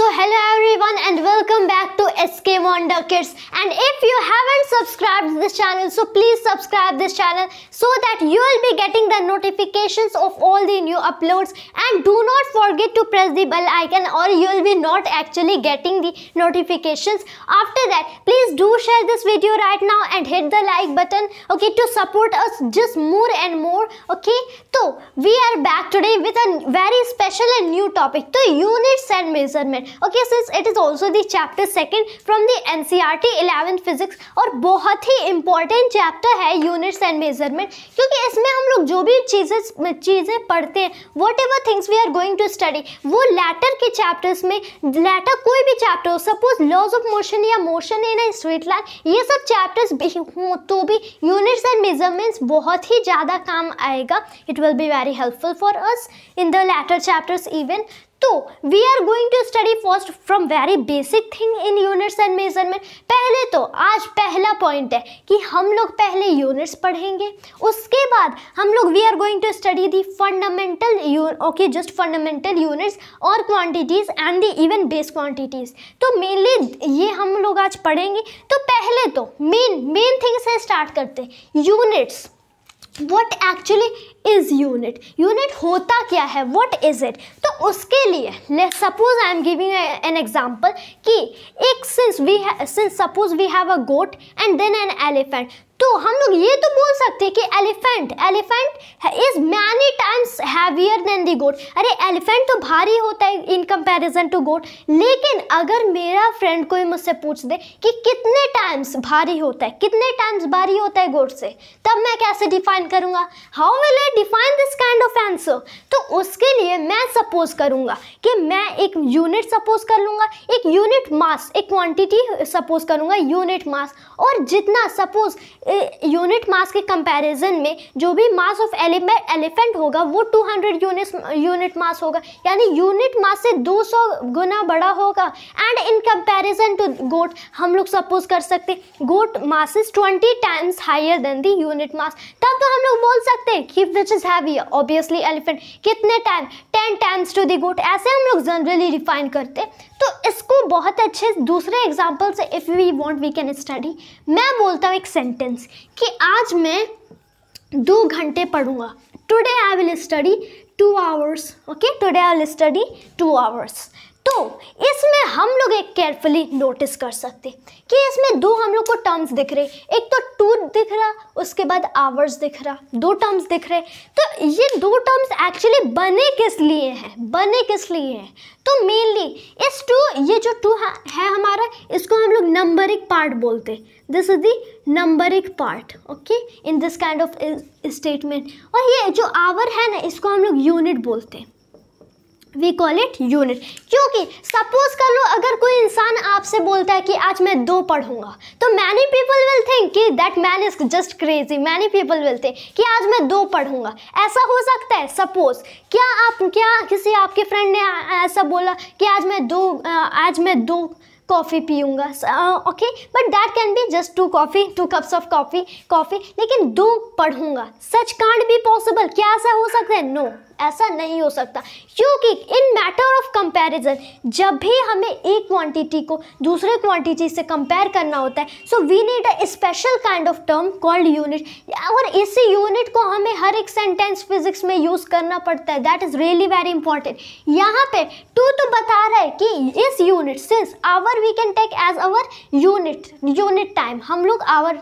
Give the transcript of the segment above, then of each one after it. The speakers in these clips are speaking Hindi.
So hello everyone and welcome back to SK Wonder Kids and if you haven't subscribed this channel so please subscribe this channel so that you will be getting the notifications of all the new uploads and do not forget to press the bell icon or you will be not actually getting the notifications. After that please do share this video right now and hit the like button okay to support us just more and more okay. So we are back today with a very special and new topic the units and measurement okay since it is also the chapter second from the NCERT 11th physics और बहुत ही important chapter है units and measurement क्योंकि इसमें हम लोग जो भी चीज़ें चीज़ें पढ़ते हैं whatever things we are going to study वो लैटर के चैप्टर्स में लैटर कोई भी चैप्टर हो सपोज़ लॉज ऑफ़ मोशन या motion in a straight line ये सब चैप्टर्स भी हों तो भी यूनिट्स एंड मेजरमेंट्स बहुत ही ज़्यादा काम आएगा। It will be very helpful for us in the latter chapters even though we are going to study first from very basic thing in units and measurement पहले तो आज पहला पॉइंट है कि हम लोग पहले यूनिट्स पढ़ेंगे, उसके बाद हम लोग we are going to study the fundamental okay just fundamental units और quantities and the even base quantities तो मेनली ये हम लोग आज पढ़ेंगे। तो पहले तो मेन मेन थिंग से स्टार्ट करते units what actually is unit unit होता क्या है? वट इज़ इट तो उसके लिए suppose I am giving an example कि एक since we since suppose we have a goat and then an elephant तो हम लोग ये तो बोल सकते हैं कि elephant elephant is many times heavier than the goat अरे, एलिफेंट तो भारी होता है इन कंपैरिजन टू गोट लेकिन अगर मेरा फ्रेंड कोई मुझसे पूछ दे कि कितने टाइम्स भारी होता है, कितने टाइम्स भारी होता है गोट से, तब मैं कैसे डिफाइन करूँगा? How will I define this kind of answer तो उसके लिए मैं सपोज़ करूँगा कि मैं एक यूनिट सपोज़ कर लूँगा, एक यूनिट मास एक क्वांटिटी सपोज़ करूँगा यूनिट मास और जितना सपोज़ यूनिट मास के कंपैरिजन में जो भी मास ऑफ़ एलिमेंट एलिफेंट होगा, वो 200 यूनिट यूनिट मास होगा। यानी यूनिट मास से 200 गुना बड़ा होगा। And in comparison to goat हम लोग सपोज़ कर सकते goat mass is 20 times higher than the unit mass तब तो हम लोग बोल सकते हैं कि which is heavy obviously elephant कितने time 10 times to the goat ऐसे हम लोग जनरली डिफाइन करते तो इसको बहुत अच्छे दूसरे एग्ज़ाम्पल से if we want we can study मैं बोलता हूँ एक सेंटेंस कि आज मैं दो घंटे पढ़ूँगा। Today I will study two hours okay today I will study two hours तो इसमें हम लोग एक केयरफुली नोटिस कर सकते कि इसमें दो हम लोग को टर्म्स दिख रहे। एक तो टू दिख रहा उसके बाद आवर्स दिख रहा दो टर्म्स दिख रहे। तो ये दो टर्म्स एक्चुअली बने किस लिए हैं? बने किस लिए हैं? तो मेनली इस टू ये जो टू है, है हमारा इसको हम लोग नंबरिक पार्ट बोलते this is the numeric part okay in this kind of statement और ये जो आवर है ना इसको हम लोग यूनिट बोलते हैं। वी कॉल इट यूनिट क्योंकि सपोज़ कर लो, अगर कोई इंसान आपसे बोलता है कि आज मैं दो पढ़ूँगा तो मैनी पीपल विल थिंक कि that man is just crazy many people will think कि आज मैं दो पढ़ूँगा। ऐसा हो सकता है सपोज़ क्या आप, क्या किसी आपके फ्रेंड ने ऐसा बोला कि आज मैं दो आज मैं दो कॉफ़ी पीऊँगा। Okay but that can be just two coffee two cups of coffee coffee लेकिन दो पढ़ूँगा। सच कांड भी पॉसिबल क्या ऐसा हो सकता है? No no. ऐसा नहीं हो सकता। क्योंकि इन मैटर ऑफ़ कंपैरिजन जब भी हमें एक क्वांटिटी को दूसरे क्वांटिटी से कंपेयर करना होता है so we need a special kind of term called unit और इसी यूनिट को हमें हर एक सेंटेंस फिजिक्स में यूज़ करना पड़ता है। That is really very important यहाँ पे टू तो बता रहा है कि इस unit since hour we can take as our unit unit time हम लोग आवर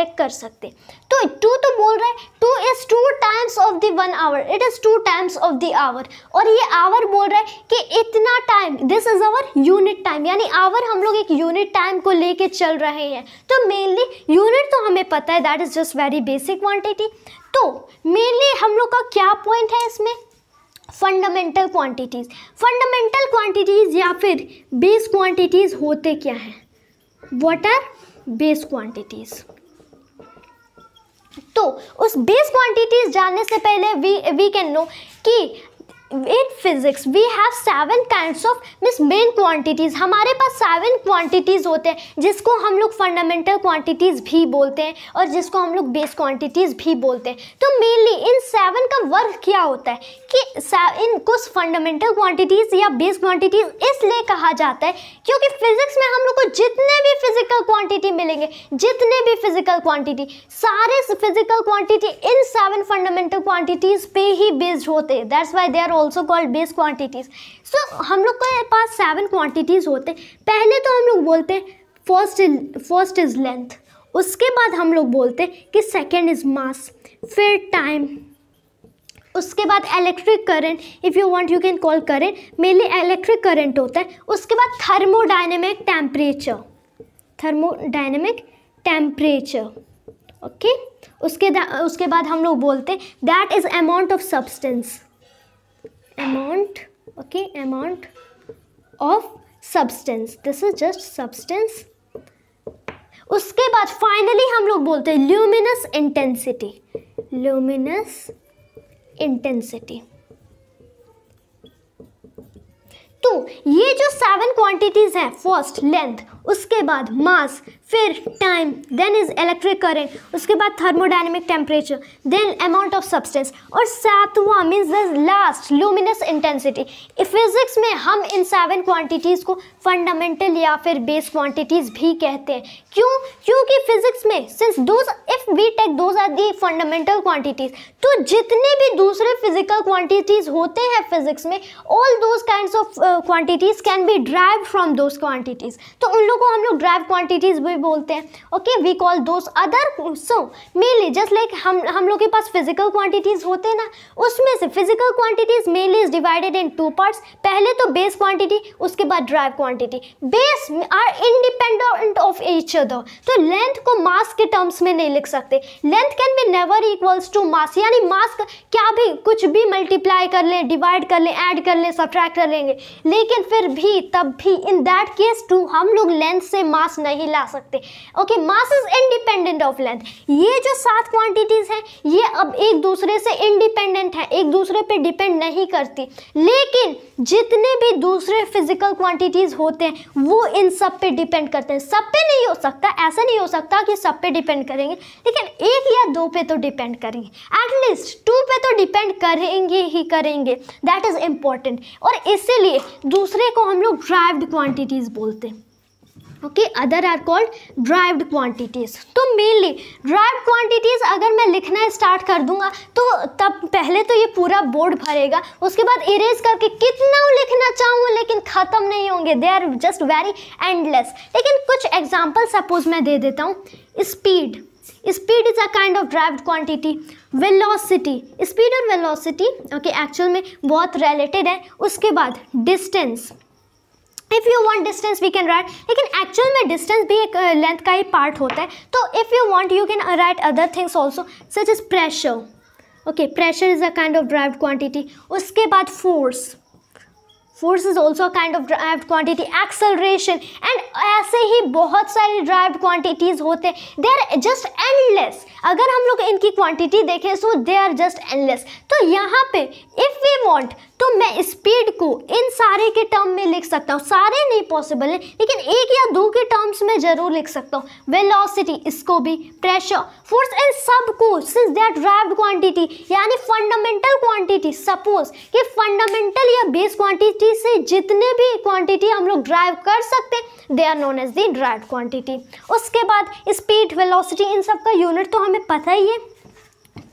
टेक कर सकते। तो टू तो बोल रहा है two is two times of the one hour it is two times of the hour और ये आवर बोल रहा है कि इतना time this is our unit time यानी आवर हम लोग एक यूनिट टाइम को लेके चल रहे हैं। तो मेनली यूनिट तो हमें पता है that is just very basic quantity तो मेनली हम लोग का क्या पॉइंट है इसमें? फंडामेंटल क्वांटिटीज़ फंडामेंटल क्वांटिटीज़ या फिर बेस क्वांटिटीज़ होते क्या हैं? वॉट आर बेस क्वांटिटीज़ तो उस बेस क्वांटिटीज जानने से पहले वी वी कैन नो कि in physics we have seven kinds of miss main quantities हमारे पास सेवन क्वांटिटीज़ होते हैं, जिसको हम लोग फंडामेंटल क्वांटिटीज़ भी बोलते हैं और जिसको हम लोग बेस क्वांटिटीज़ भी बोलते हैं। तो मेनली इन सेवन का वर्क क्या होता है कि इन कुछ फंडामेंटल क्वांटिटीज़ या बेस क्वांटिटीज़ इसलिए कहा जाता है क्योंकि फिजिक्स में हम लोग को जितने भी फ़िज़िकल क्वांटिटी मिलेंगे, जितने भी फ़िज़िकल क्वांटिटी सारे फ़िज़िकल क्वांटिटी इन सेवन फंडामेंटल क्वांटिटीज़ पे ही बेस्ड होते हैं। That's why they are also called base quantities so हम लोग के पास सेवन क्वांटिटीज़ होते। हैं पहले तो हम लोग बोलते हैं फ़र्स्ट फ़र्स्ट इज़ लेंथ उसके बाद हम लोग बोलते हैं कि सेकेंड इज़ मास फिर टाइम उसके बाद electric current if you want you can call current mainly electric current होता है। उसके बाद thermodynamic temperature thermodynamic temperature okay उसके उसके बाद हम लोग बोलते हैं that is amount of substance amount okay amount of substance this is just substance उसके बाद फाइनली हम लोग बोलते हैं ल्यूमिनस इंटेंसिटी ल्यूमिनस इंटेंसिटी तो ये जो सेवन क्वांटिटीज़ हैं फ़र्स्ट लेंथ उसके बाद मास फिर time then is electric current उसके बाद thermodynamic temperature then amount of substance और सातवां means the last luminous intensity physics में हम इन सेवन क्वांटिटीज़ को फंडामेंटल या फिर बेस क्वांटिटीज़ भी कहते हैं। क्यों? क्योंकि फिजिक्स में since those if we take those are the fundamental quantities तो जितने भी दूसरे फ़िज़िकल क्वांटिटीज़ होते हैं फिजिक्स में all those kind of quantities can be drive from those quantities तो उन लोगों को हम लोग ड्राइव क्वांटिटीज़ भी बोलते हैं। Okay we call those other so mainly just like हम हम लोग के पास फ़िज़िकल क्वांटिटीज़ होते हैं ना, उसमें से physical quantities mainly is divided in two parts पहले तो बेस क्वांटिटी उसके बाद drive quantity base are independent of each other तो लेंथ को मास के टर्म्स में नहीं लिख सकते। Length can be never equals to mass यानी मास क्या भी, कुछ भी मल्टीप्लाई कर लें डिवाइड कर लें ऐड कर लें सब्ट्रैक्ट कर लेंगे। लेकिन फिर भी, तब भी इन दैट केस टू हम लोग लेंथ से मास नहीं ला सकते। Okay mass is independent of length ये जो सात क्वांटिटीज़ हैं, ये अब एक दूसरे से इंडिपेंडेंट है, एक दूसरे पे डिपेंड नहीं करती। लेकिन जितने भी दूसरे फ़िज़िकल क्वांटिटीज़ होते हैं, वो इन सब पे डिपेंड करते हैं। सब पे नहीं हो सकता, ऐसा नहीं हो सकता कि सब पे डिपेंड करेंगे। लेकिन एक या दो पे तो डिपेंड करेंगे। एटलीस्ट टू पे तो डिपेंड करेंगे ही करेंगे। दैट इज़ इंपॉर्टेंट और इसीलिए दूसरे को हम लोग ड्राइव्ड क्वांटिटीज़ बोलते हैं। Okay other are called derived quantities तो मेनली ड्राइव्ड क्वांटिटीज़ अगर मैं लिखना स्टार्ट कर दूँगा तो तब पहले तो ये पूरा बोर्ड भरेगा, उसके बाद इरेज करके कितना लिखना चाहूँ, लेकिन ख़त्म नहीं होंगे they are just very endless लेकिन कुछ एग्ज़ाम्पल सपोज़ मैं दे देता हूँ speed speed is a kind of derived quantity velocity speed और वेलोसिटी ओके एक्चुअल में बहुत रिलेटेड है, उसके बाद distance if you want distance we can write लेकिन एक्चुअल में डिस्टेंस भी एक लेंथ uh, का ही पार्ट होता है। तो if you want you can write other things also such is pressure okay pressure is a kind of derived quantity उसके बाद force force is also kind of derived quantity acceleration and ऐसे ही बहुत सारे ड्राइव्ड क्वांटिटीज़ होते हैं। दे आर जस्ट एंडलेस अगर हम लोग इनकी क्वांटिटी देखें so they are just endless तो यहाँ पे इफ़ वी वॉन्ट तो मैं स्पीड को इन सारे के टर्म में लिख सकता हूँ। सारे नहीं पॉसिबल है, लेकिन एक या दो के टर्म्स में ज़रूर लिख सकता हूँ। वेलोसिटी इसको भी प्रेशर फोर्स इन सबको सिंस दैट ड्राइव्ड क्वांटिटी यानी फंडामेंटल क्वांटिटी सपोज़ कि फंडामेंटल या बेस क्वांटिटी से जितने भी क्वांटिटी हम लोग ड्राइव कर सकते हैं they are known as the derive quantity उसके बाद स्पीड वेलोसिटी इन सब का यूनिट तो हमें पता ही है।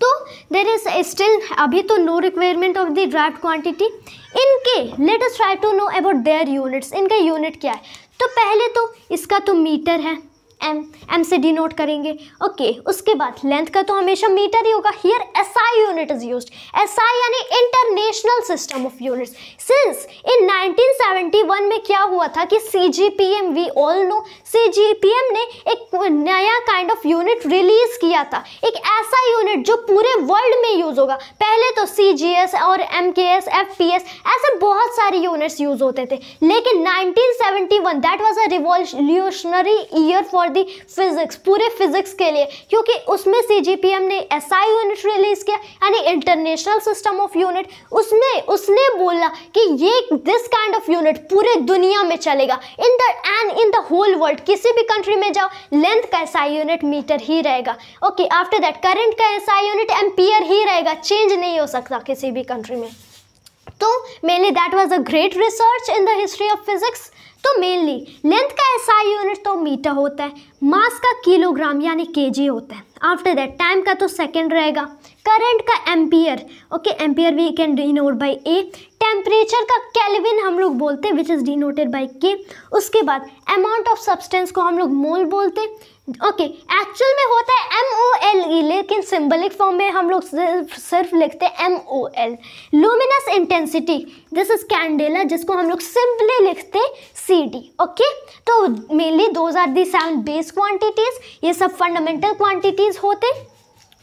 तो देर इज़ स्टिल अभी तो no requirement of the draft quantity इनके let us try to know about their units इनका यूनिट क्या है? तो पहले तो इसका तो मीटर है। एम एम से डिनोट करेंगे। ओके उसके बाद लेंथ का तो हमेशा मीटर ही होगा। Here S I unit is use S I यानी international system of units since in 1971 में क्या हुआ था कि C G P M we all know C G P M ने एक नया काइंड ऑफ़ यूनिट रिलीज़ किया था। एक ऐसा यूनिट जो पूरे वर्ल्ड में यूज़ होगा। पहले तो सी जी एस और M K S F P S ऐसे बहुत सारे यूनिट्स यूज़ होते थे। लेकिन 1971 that was a revolutionary year for for the physics पूरे फिजिक्स के लिए, क्योंकि उसमें सीजीपीएम ने एस आई यूनिट रिलीज़ किया, यानी इंटरनेशनल सिस्टम ऑफ़ यूनिट उसमें, उसने बोला कि ये दिस काइंड ऑफ़ यूनिट पूरे दुनिया में चलेगा। In the end in the whole world किसी भी कंट्री में जाओ लेंथ का एस आई यूनिट मीटर ही रहेगा। ओके आफ्टर दैट करंट का एस आई यूनिट एम्पियर ही रहेगा चेंज नहीं हो सकता किसी भी कंट्री में। तो mainly that was a great research in the history of physics तो मेनली लेंथ का एसआई यूनिट तो मीटर होता है मास का किलोग्राम यानी केजी होता है। आफ्टर दैट टाइम का तो सेकंड रहेगा। करंट का ampere okay ampere we can denote by A temperature का कैलविन हम लोग बोलते हैं विच इज़ डिनोटेड बाई के उसके बाद अमाउंट ऑफ़ सब्सटेंस को हम लोग मोल बोलते हैं। ओके एक्चुअल में होता है एम ओ एल ई लेकिन सिंबलिक फॉर्म में हम लोग सिर्फ़ सिर्फ़ लिखते हैं M O L luminous intensity this is candela जिसको हम लोग सिंपली लिखते हैं सी डी ओके तो mainly those are the seven base quantities ये सब फंडामेंटल क्वांटिटीज होते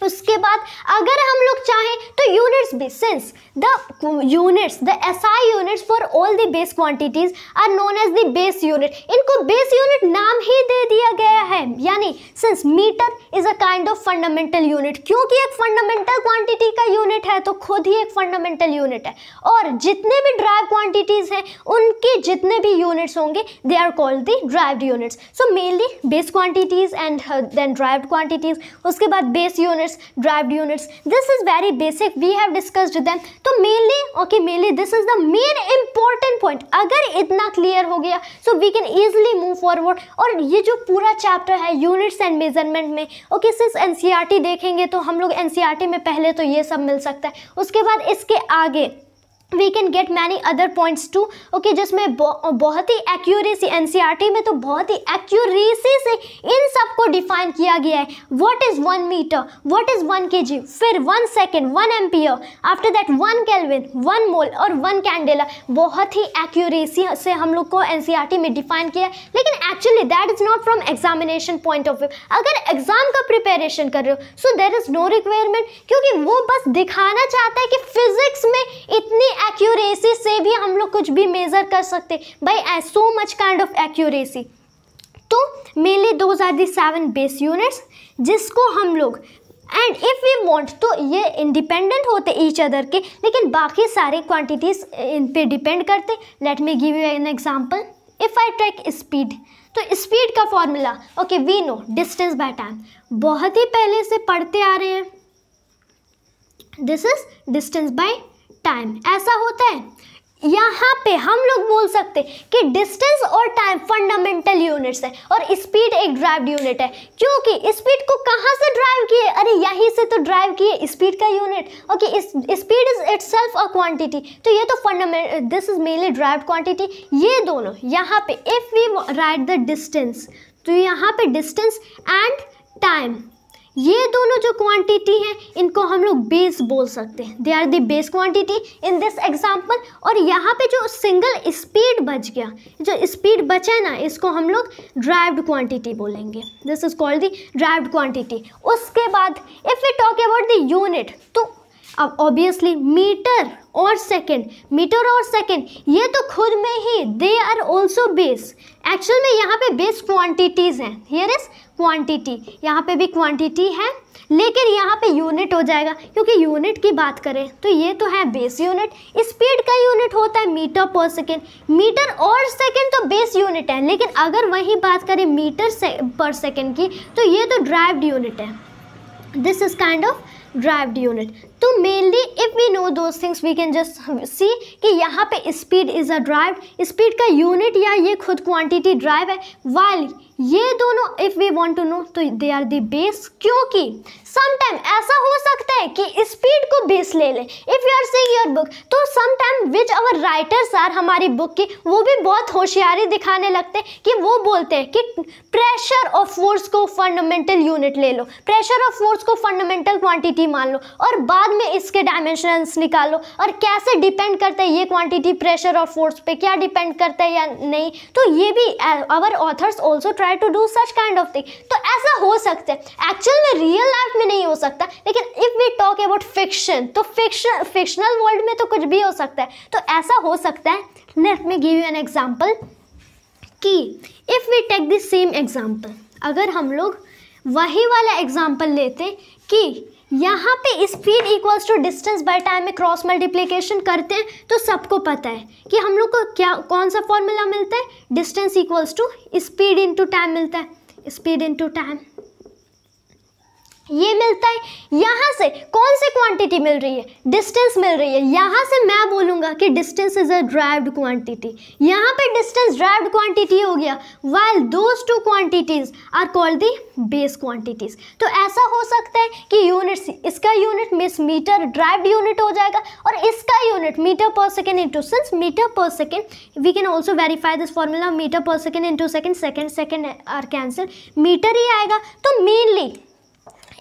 उसके बाद अगर हम लोग चाहें तो यूनिट्स भी since the units the S I units for all the base quantities are known as the base unit इनको बेस यूनिट नाम ही दे दिया गया है। यानी since metre is a kind of fundamental unit क्योंकि एक फंडामेंटल क्वांटिटी का यूनिट है तो खुद ही एक फंडामेंटल यूनिट है। और जितने भी ड्राइव क्वांटिटीज हैं, उनके जितने भी यूनिट्स होंगे they are called the derived units so mainly base quantities and then derived quantities उसके बाद base units derived units this is very basic we have discussed them तो mainly okay mainly this is the main important point अगर इतना क्लियर हो गया so we can easily move forward और ये जो पूरा चैप्टर है यूनिट्स एंड मेज़रमेंट में ओके सिर्फ़ एन देखेंगे तो हम लोग एन में पहले तो ये सब मिल सकता है. उसके बाद इसके आगे we can get many other points too okay जिसमें बहुत ही एक्यूरेसी एन में तो बहुत ही एक्यूरेसी से इन सबको डिफाइन किया गया है। What is one metre what is one K G फिर one second one ampere after that one kelvin one mole और वन कैंडेला बहुत ही एक्यूरेसी से हम लोग को एन में डिफाइन किया है। लेकिन actually that is not from examination point of view अगर एग्ज़ाम का प्रिपेरेशन कर रहे हो so there is no requirement क्योंकि वो बस दिखाना चाहता है कि फिजिक्स में इतनी एक्यूरेसी से भी हम लोग कुछ भी मेज़र कर सकते। By so much kind of accuracy तो mainly those are the seven base units जिसको हम लोग एंड इफ़ वी वांट तो ये इंडिपेंडेंट होते ईच अदर के, लेकिन बाकी सारे क्वांटिटीज़ इन पे डिपेंड करते। Let me give you an example if I track speed तो स्पीड का formula okay we know distance by time बहुत ही पहले से पढ़ते आ रहे हैं। This is distance by time ऐसा होता है? यहाँ पे हम लोग बोल सकते कि डिस्टेंस और टाइम फंडामेंटल यूनिट्स है और स्पीड एक ड्राइव यूनिट है। क्योंकि स्पीड को कहाँ से ड्राइव किए? अरे यहीं से तो ड्राइव किए स्पीड का unit okay speed is itself a quantity तो ये तो fundament this is mainly derive quantity ये दोनों यहाँ पे if we write the distance तो यहाँ पे डिस्टेंस एंड टाइम ये दोनों जो क्वांटिटी हैं, इनको हम लोग बेस बोल सकते हैं। They are the base quantity in this example और यहाँ पे जो सिंगल स्पीड बच गया, जो स्पीड बचा ना, इसको हम लोग ड्राइव्ड क्वांटिटी बोलेंगे। This is called the derived quantity उसके बाद if you talk about the unit तो अब ऑब्वियसली मीटर और सेकेंड मीटर और सेकेंड ये तो खुद में ही they are also base actual में यहाँ पे बेस क्वांटिटीज़ हैं. हियर इज़ क्वांटिटी यहाँ पे भी क्वांटिटी है लेकिन यहाँ पे यूनिट हो जाएगा क्योंकि यूनिट की बात करें तो ये तो है बेस यूनिट स्पीड का यूनिट होता है मीटर पर सेकेंड मीटर और सेकेंड तो बेस यूनिट है लेकिन अगर वही बात करें मीटर से, पर सेकेंड की तो ये तो ड्राइव्ड यूनिट है. This is kind of derived unit तो mainly if we know those things we can just see कि यहाँ पे speed is a derive speed का यूनिट या ये खुद क्वांटिटी ड्राइव है. वाइल ये दोनों if we want to know तो दे आर द बेस क्योंकि समटाइम ऐसा हो सकता है कि स्पीड को बेस ले ले. If you are saying your book तो sometime which our writers are हमारी बुक की, वो भी बहुत होशियारी दिखाने लगते हैं कि वो बोलते हैं कि प्रेशर ऑफ़ फोर्स को फंडामेंटल यूनिट ले लो. प्रेशर ऑफ़ फोर्स को फंडामेंटल क्वांटिटी मान लो. और बाद में इसके डायमेंशंस निकालो। और कैसे डिपेंड करता है ये क्वांटिटी प्रेशर और फोर्स पे? क्या डिपेंड करता है या नहीं? तो ये भी our authors also try to do such kind of thing तो ऐसा हो सकता है। एक्चुअल में रियल लाइफ में नहीं हो सकता, लेकिन if we talk about fiction तो फिक्शन फिक्शनल वर्ल्ड में तो कुछ भी हो सकता है। तो ऐसा हो सकता है। Let me give you an example कि if we take the same example अगर हम लोग वही वाला एग्ज़ाम्पल लेते कि यहाँ पे speed equals to distance by time में क्रॉस मल्टीप्लीकेशन करते हैं तो सबको पता है कि हम लोग को क्या, कौन सा फॉर्मूला मिलता है? Distance equals to speed into time मिलता है। स्पीड इनटू टाइम ये मिलता है, यहाँ से कौन सी क्वांटिटी मिल रही है? डिस्टेंस मिल रही है। यहाँ से मैं बोलूँगा कि distance is a derived quantity यहाँ पे डिस्टेंस ड्राइव्ड क्वांटिटी हो गया while those two quantities are called the base quantities तो ऐसा हो सकता है कि यूनिट इसका यूनिट मिस मीटर ड्राइव्ड यूनिट हो जाएगा, और इसका unit metre per second into sense metre per second we can also verify this formula metre per second into second second second are cancel metre ही आएगा तो मेनली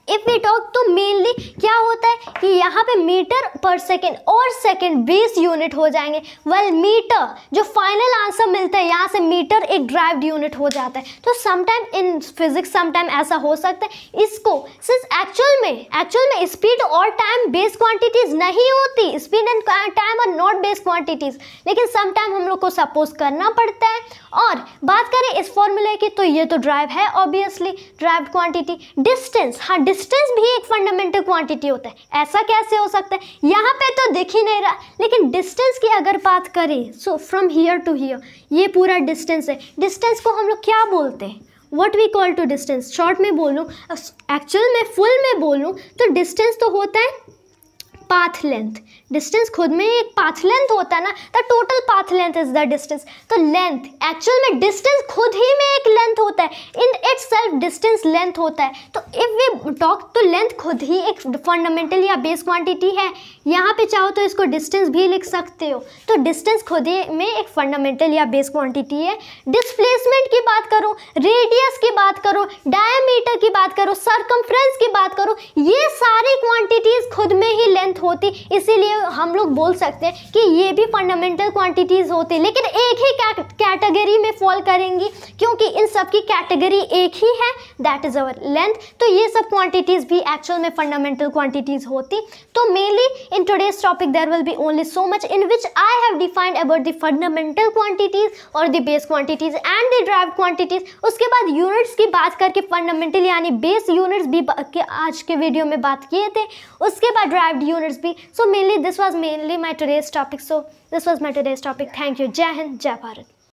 इफ़ वी टॉक तो मेनली क्या होता है कि यहाँ पे मीटर पर सेकेंड और सेकेंड बेस यूनिट हो जाएँगे। वेल मीटर जो फाइनल आंसर मिलता है, यहाँ से मीटर एक ड्राइव्ड यूनिट हो जाता है। तो समटाइम इन फिजिक्स समटाइम ऐसा हो सकता है। इसको सिंस एक्चुअल में एक्चुअल में स्पीड और टाइम बेस क्वांटिटीज नहीं होती speed and time are not base quantities लेकिन समटाइम हम लोग को सपोज़ करना पड़ता है। और बात करें इस फॉर्मूले की तो ये तो ड्राइव है ऑब्वियसली ड्राइव क्वांटिटी डिस्टेंस हाँ डिस्टेंस भी एक फंडामेंटल क्वांटिटी होता है। ऐसा कैसे हो सकता है? यहाँ पे तो दिख ही नहीं रहा। लेकिन डिस्टेंस की अगर बात करें so from here to here ये पूरा डिस्टेंस है। डिस्टेंस को हम लोग क्या बोलते हैं? What we call to distance short में बोलूँ एक्चुअल में फुल में बोलूँ तो डिस्टेंस तो होता है पाथ लेंथ डिस्टेंस खुद में एक पाथ लेंथ होता है ना the total path length is the distance तो लेंथ एक्चुअल में डिस्टेंस खुद ही में एक लेंथ होता है. In itself distance length होता है. तो इफ़ वी टॉक तो लेंथ खुद ही एक फंडामेंटल या बेस क्वांटिटी है. यहाँ पे चाहो तो इसको डिस्टेंस भी लिख सकते हो. तो डिस्टेंस खुद ही में एक फंडामेंटल या बेस क्वांटिटी है. डिस्प्लेसमेंट की बात करो रेडियस की बात करो डायमीटर की बात करो सरकमफ्रेंस की बात करो, ये सारी क्वांटिटीज खुद में ही लेंथ होती, इसीलिए हम लोग बोल सकते हैं कि ये भी फंडामेंटल क्वांटिटीज होती, लेकिन एक ही कैटेगरी में फॉल करेंगी, क्योंकि इन सब की कैटेगरी एक ही है दैट इज़ अवर लेंथ तो ये सब क्वांटिटीज भी एक्चुअल में फंडामेंटल क्वांटिटीज होती। तो mainly in today's topic there will be only so much in which I have defined about the fundamental quantities और the base quantities and the derive quantities उसके बाद यूनिट्स की बात करके फंडामेंटल यानी बेस यूनिट्स भी आज के वीडियो में बात किए थे। उसके बाद derive units be so mainly this was mainly my today's topic. So this was my today's topic. Thank you. Jai hind jai bharat